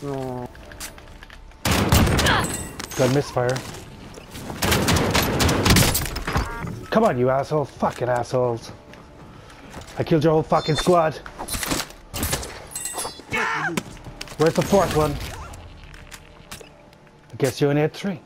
Good misfire. Come on, you asshole. Fucking assholes. I killed your whole fucking squad. Where's the fourth one? I guess you only had three.